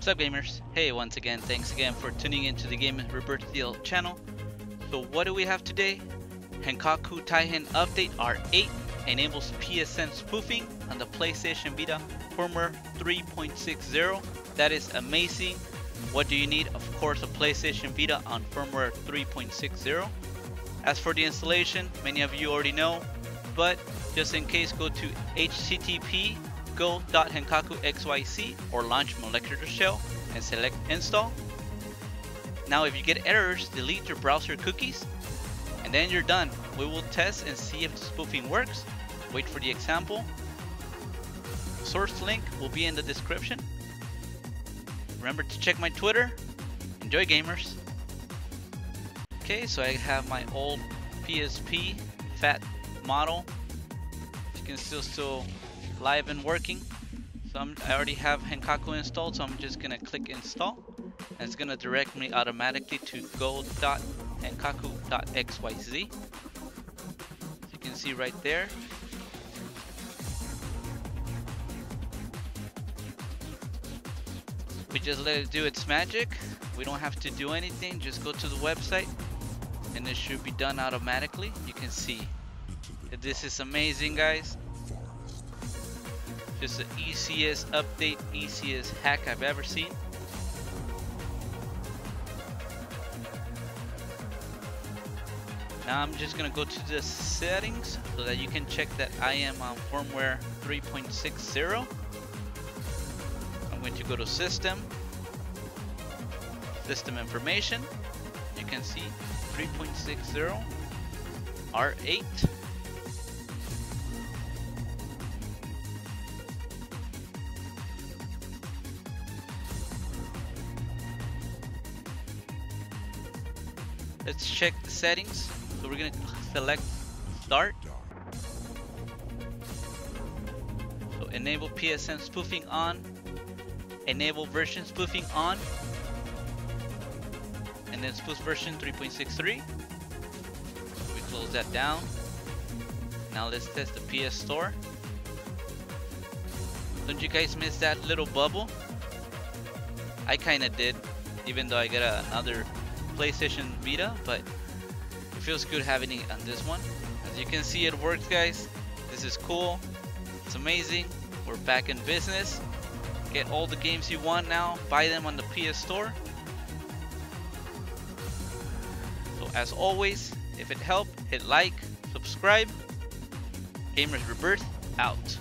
What's up gamers? Hey once again, thanks again for tuning into the Game Rebirth DL channel. So what do we have today? Henkaku Taihen Update R8 enables PSN spoofing on the PlayStation Vita firmware 3.60. That is amazing. What do you need? Of course a PlayStation Vita on firmware 3.60. As for the installation, many of you already know, but just in case go to http go.henkakuxyz or launch MolecularShell and select install. Now if you get errors, delete your browser cookies and then you're done. We will test and see if the spoofing works. Wait for the example. Source link will be in the description. Remember to check my Twitter. Enjoy gamers. Okay, so I have my old PSP fat model. You can still still live and working. So I'm, I already have Henkaku installed, so I'm just gonna click install. And it's gonna direct me automatically to go.henkaku.xyz. you can see right there. We just let it do its magic. We don't have to do anything, just go to the website and it should be done automatically. You can see this is amazing guys. Just the easiest update, easiest hack I've ever seen. Now I'm just gonna go to the settings so that you can check that I am on firmware 3.60. I'm going to go to system, system information. You can see 3.60 R8 Let's check the settings. So we're gonna select start. So enable PSN spoofing on. Enable version spoofing on. And then spoof version 3.63. We close that down. Now let's test the PS Store. Don't you guys miss that little bubble? I kinda did, even though I got another PlayStation Vita, but it feels good having it on this one. As you can see, it works, guys. This is cool. It's amazing. We're back in business. Get all the games you want now. Buy them on the PS Store. So as always, if it helped, hit like, subscribe. Gamers Rebirth out.